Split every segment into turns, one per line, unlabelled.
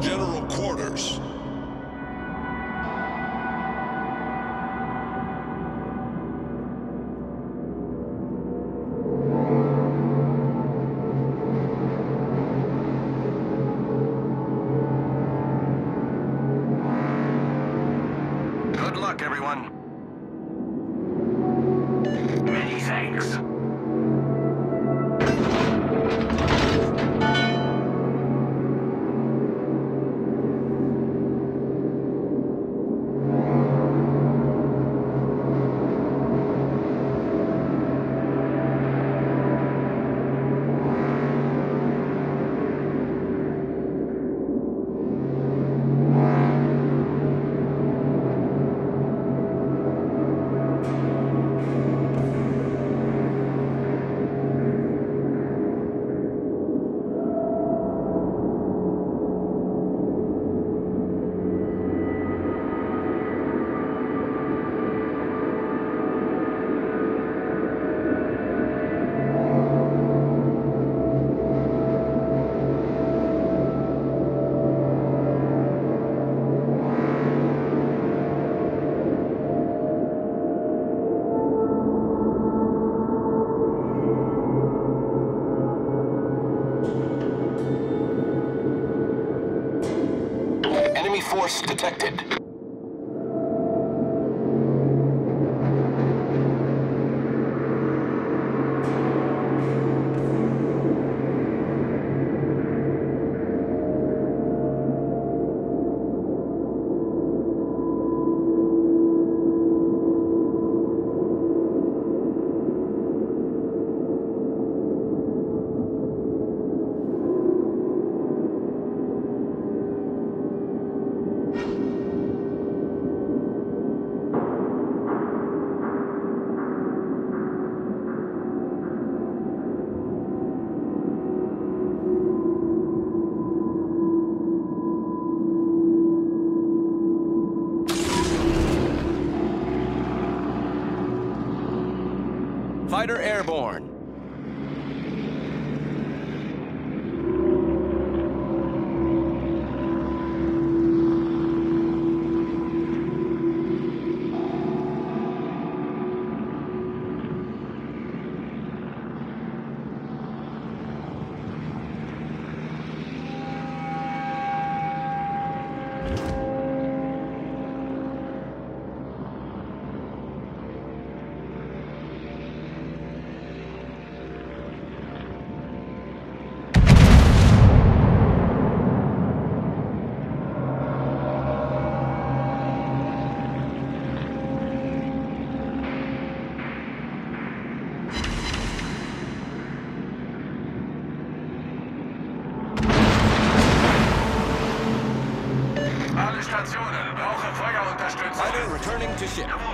General
force detected.
Airborne.
谢。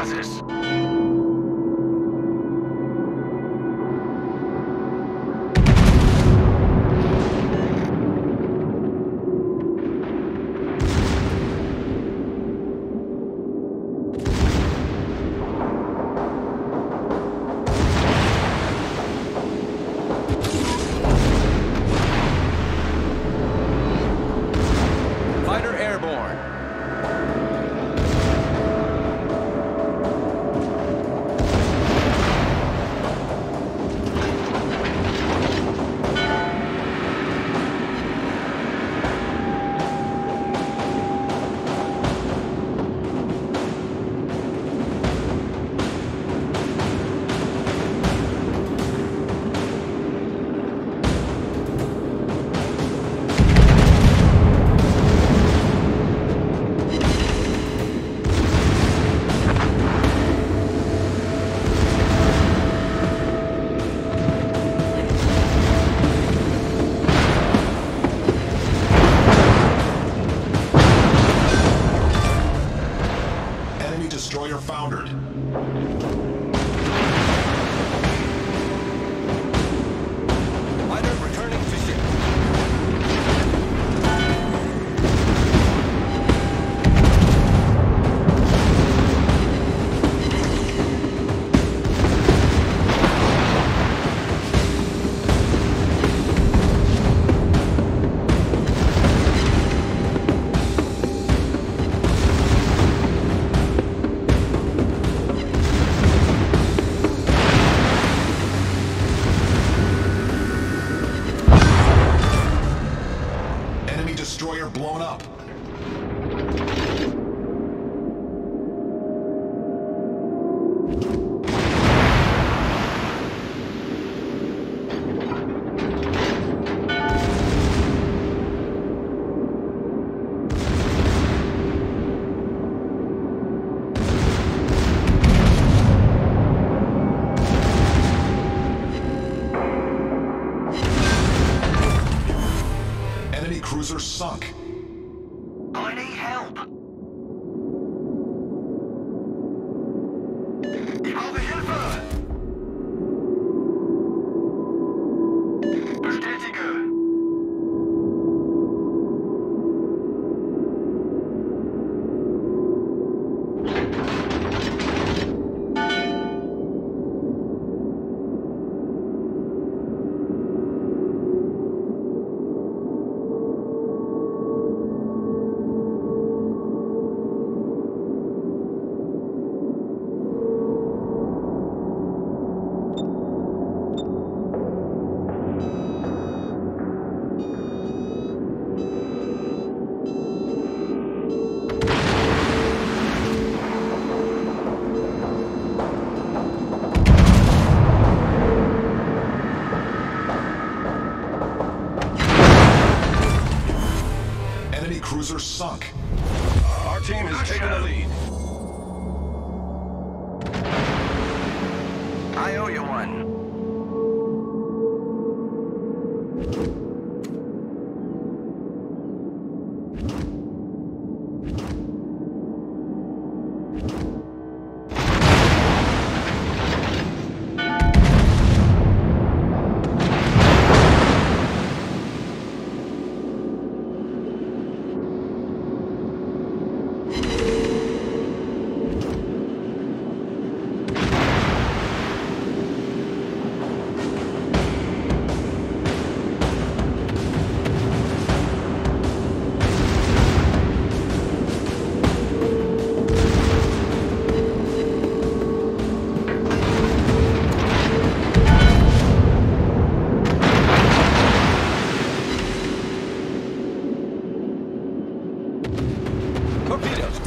gases. Blown up. Sunk.
Our team has taken the lead.
I owe you one.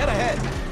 dead ahead.